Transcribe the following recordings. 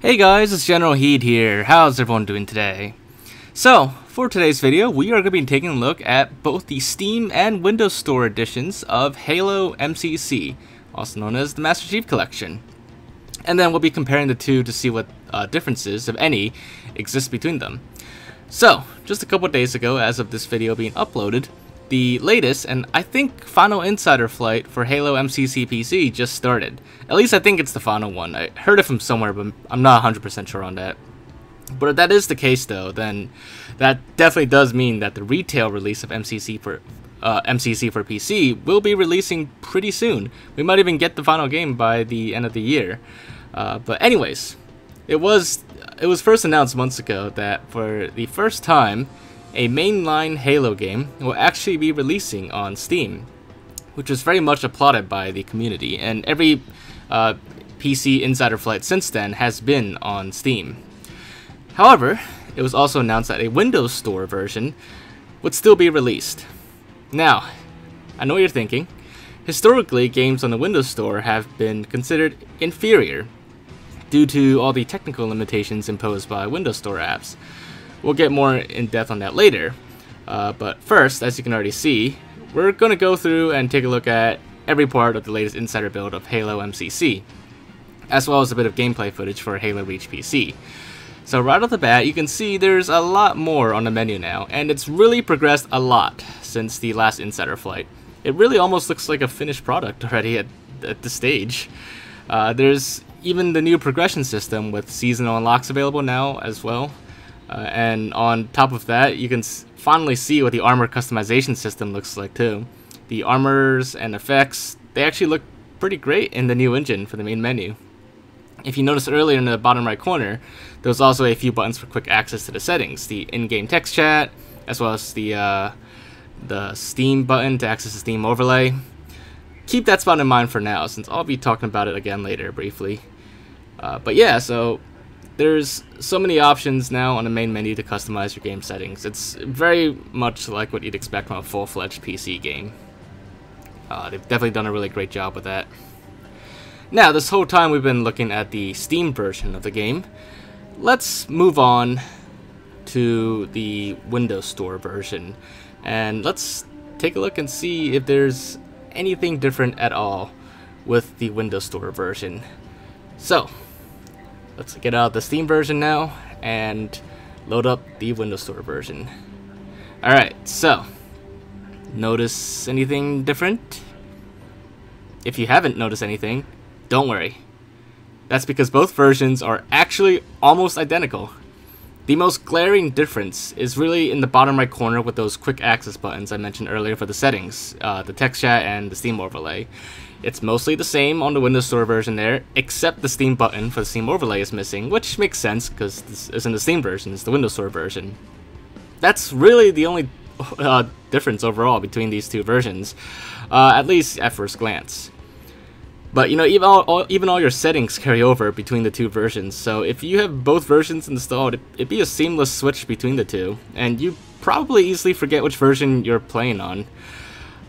Hey guys, it's General Heed here. How's everyone doing today? So, for today's video, we are going to be taking a look at both the Steam and Windows Store editions of Halo MCC, also known as the Master Chief Collection. And then we'll be comparing the two to see what uh, differences, if any, exist between them. So, just a couple days ago, as of this video being uploaded, the latest, and I think final insider flight for Halo MCC PC just started. At least I think it's the final one. I heard it from somewhere, but I'm not 100% sure on that. But if that is the case, though, then that definitely does mean that the retail release of MCC for uh, MCC for PC will be releasing pretty soon. We might even get the final game by the end of the year. Uh, but anyways, it was it was first announced months ago that for the first time, a mainline Halo game will actually be releasing on Steam, which was very much applauded by the community, and every uh, PC Insider Flight since then has been on Steam. However, it was also announced that a Windows Store version would still be released. Now, I know what you're thinking. Historically, games on the Windows Store have been considered inferior due to all the technical limitations imposed by Windows Store apps. We'll get more in depth on that later. Uh, but first, as you can already see, we're going to go through and take a look at every part of the latest insider build of Halo MCC, as well as a bit of gameplay footage for Halo Reach PC. So right off the bat, you can see there's a lot more on the menu now, and it's really progressed a lot since the last insider flight. It really almost looks like a finished product already at, at the stage. Uh, there's even the new progression system with seasonal unlocks available now as well. Uh, and on top of that, you can finally see what the armor customization system looks like too. The armors and effects, they actually look pretty great in the new engine for the main menu. If you notice earlier in the bottom right corner, there's also a few buttons for quick access to the settings. The in-game text chat, as well as the, uh, the Steam button to access the Steam overlay. Keep that spot in mind for now, since I'll be talking about it again later briefly. Uh, but yeah, so there's so many options now on the main menu to customize your game settings. It's very much like what you'd expect from a full-fledged PC game. Uh, they've definitely done a really great job with that. Now, this whole time we've been looking at the Steam version of the game. Let's move on to the Windows Store version. And let's take a look and see if there's anything different at all with the Windows Store version. So, Let's get out the Steam version now and load up the Windows Store version. Alright, so, notice anything different? If you haven't noticed anything, don't worry. That's because both versions are actually almost identical. The most glaring difference is really in the bottom right corner with those quick access buttons I mentioned earlier for the settings, uh, the text chat and the Steam overlay. It's mostly the same on the Windows Store version there, except the Steam button for the Steam overlay is missing, which makes sense because this isn't the Steam version, it's the Windows Store version. That's really the only uh, difference overall between these two versions, uh, at least at first glance. But you know, even all, all, even all your settings carry over between the two versions, so if you have both versions installed, it, it'd be a seamless switch between the two, and you probably easily forget which version you're playing on.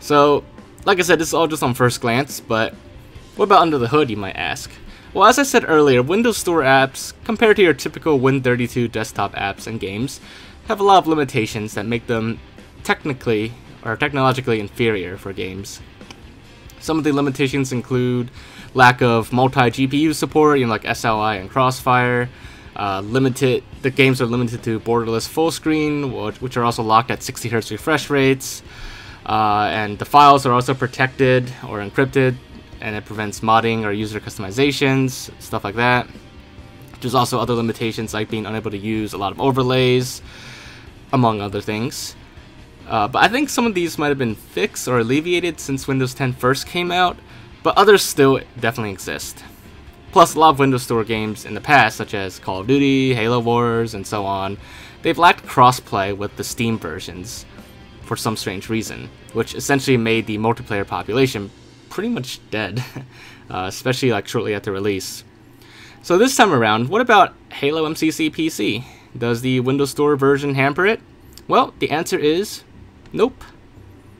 So like I said, this is all just on first glance, but what about under the hood, you might ask? Well, as I said earlier, Windows Store apps, compared to your typical Win32 desktop apps and games, have a lot of limitations that make them technically or technologically inferior for games. Some of the limitations include lack of multi-GPU support, you know, like SLI and Crossfire, uh, limited, the games are limited to borderless full screen, which are also locked at 60Hz refresh rates, uh, and the files are also protected or encrypted, and it prevents modding or user customizations, stuff like that. There's also other limitations like being unable to use a lot of overlays, among other things. Uh, but I think some of these might have been fixed or alleviated since Windows 10 first came out, but others still definitely exist. Plus, a lot of Windows Store games in the past, such as Call of Duty, Halo Wars, and so on, they've lacked crossplay with the Steam versions, for some strange reason, which essentially made the multiplayer population pretty much dead, uh, especially like shortly after the release. So this time around, what about Halo MCC PC? Does the Windows Store version hamper it? Well, the answer is nope.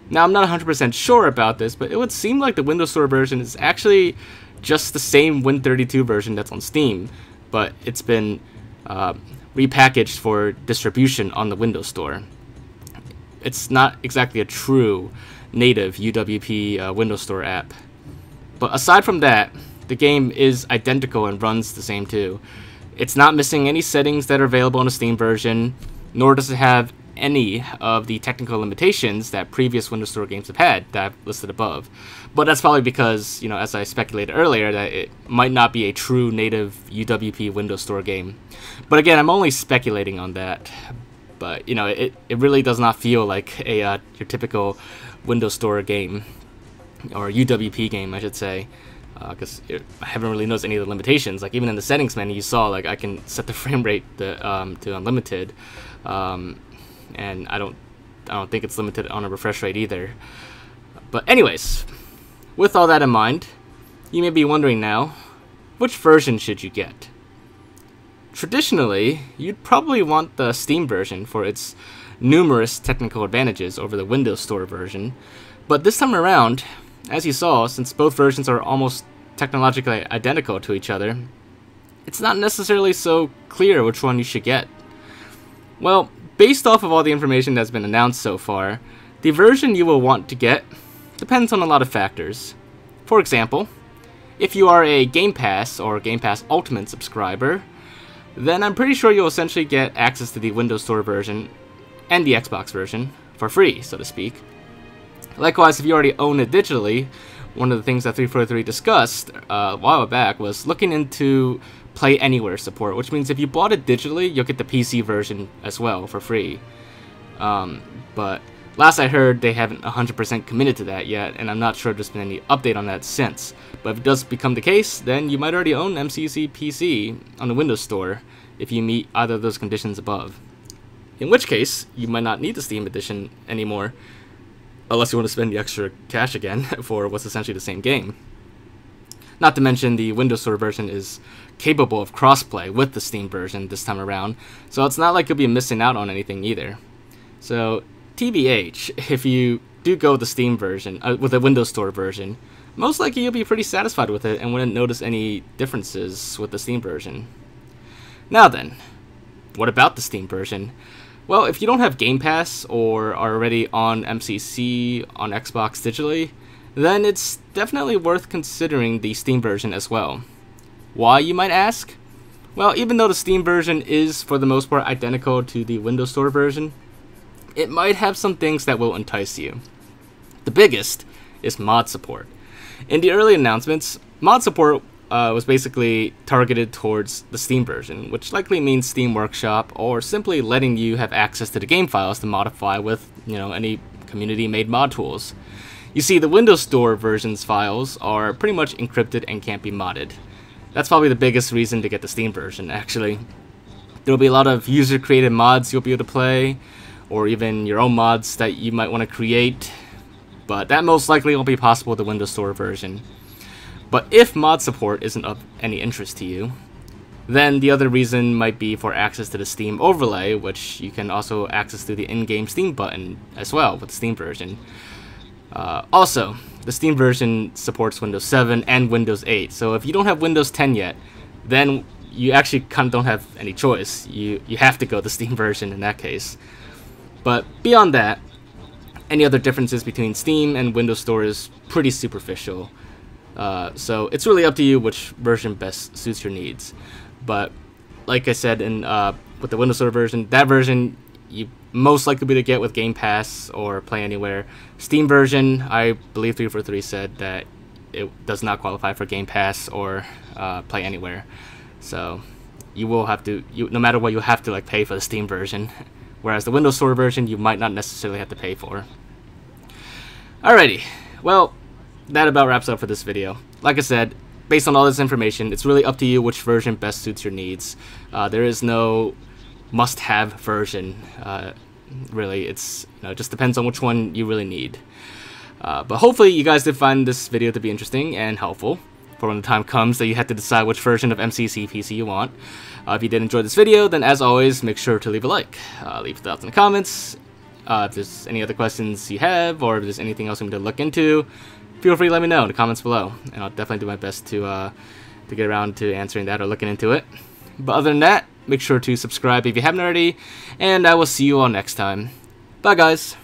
Now, I'm not 100% sure about this, but it would seem like the Windows Store version is actually just the same Win32 version that's on Steam, but it's been uh, repackaged for distribution on the Windows Store. It's not exactly a true native UWP uh, Windows Store app. But aside from that, the game is identical and runs the same too. It's not missing any settings that are available in the Steam version, nor does it have any of the technical limitations that previous Windows Store games have had that I've listed above. But that's probably because, you know, as I speculated earlier, that it might not be a true native UWP Windows Store game. But again, I'm only speculating on that. But, you know, it, it really does not feel like a uh, your typical Windows Store game, or UWP game, I should say because uh, I haven't really noticed any of the limitations. Like even in the settings menu, you saw like I can set the frame rate the, um, to unlimited, um, and I don't I don't think it's limited on a refresh rate either. But anyways, with all that in mind, you may be wondering now, which version should you get? Traditionally, you'd probably want the Steam version for its numerous technical advantages over the Windows Store version, but this time around, as you saw, since both versions are almost technologically identical to each other, it's not necessarily so clear which one you should get. Well, based off of all the information that's been announced so far, the version you will want to get depends on a lot of factors. For example, if you are a Game Pass or Game Pass Ultimate subscriber, then I'm pretty sure you'll essentially get access to the Windows Store version and the Xbox version for free, so to speak. Likewise, if you already own it digitally, one of the things that 343 discussed uh, a while back was looking into Play Anywhere support, which means if you bought it digitally, you'll get the PC version as well for free. Um, but last I heard, they haven't 100% committed to that yet, and I'm not sure there's been any update on that since. But if it does become the case, then you might already own MCC PC on the Windows Store if you meet either of those conditions above. In which case, you might not need the Steam Edition anymore, unless you want to spend the extra cash again for what's essentially the same game. Not to mention the Windows Store version is capable of crossplay with the Steam version this time around, so it's not like you'll be missing out on anything either. So, TBH, if you do go with the Steam version, uh, with the Windows Store version, most likely you'll be pretty satisfied with it and wouldn't notice any differences with the Steam version. Now then, what about the Steam version? Well, if you don't have Game Pass or are already on MCC on Xbox digitally, then it's definitely worth considering the Steam version as well. Why, you might ask? Well, even though the Steam version is for the most part identical to the Windows Store version, it might have some things that will entice you. The biggest is mod support. In the early announcements, mod support uh, was basically targeted towards the Steam version, which likely means Steam Workshop, or simply letting you have access to the game files to modify with, you know, any community-made mod tools. You see, the Windows Store version's files are pretty much encrypted and can't be modded. That's probably the biggest reason to get the Steam version, actually. There will be a lot of user-created mods you'll be able to play, or even your own mods that you might want to create, but that most likely won't be possible with the Windows Store version. But if mod support isn't of any interest to you, then the other reason might be for access to the Steam overlay, which you can also access through the in-game Steam button as well with the Steam version. Uh, also, the Steam version supports Windows 7 and Windows 8, so if you don't have Windows 10 yet, then you actually kind of don't have any choice. You you have to go the Steam version in that case. But beyond that, any other differences between Steam and Windows Store is pretty superficial. Uh, so it's really up to you which version best suits your needs. But like I said, in uh, with the Windows Store version, that version you most likely be to get with Game Pass or Play Anywhere. Steam version, I believe 343 said that it does not qualify for Game Pass or uh, Play Anywhere. So you will have to, you no matter what, you have to like pay for the Steam version. Whereas the Windows Store version, you might not necessarily have to pay for. Alrighty, well, that about wraps up for this video. Like I said, based on all this information, it's really up to you which version best suits your needs. Uh, there is no must-have version. Uh, really, it's you know, it just depends on which one you really need. Uh, but hopefully you guys did find this video to be interesting and helpful for when the time comes that you have to decide which version of MCC PC you want. Uh, if you did enjoy this video, then as always, make sure to leave a like. Uh, leave thoughts in the comments. Uh, if there's any other questions you have, or if there's anything else you want to look into, feel free to let me know in the comments below, and I'll definitely do my best to uh, to get around to answering that or looking into it. But other than that, make sure to subscribe if you haven't already, and I will see you all next time. Bye guys!